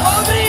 Over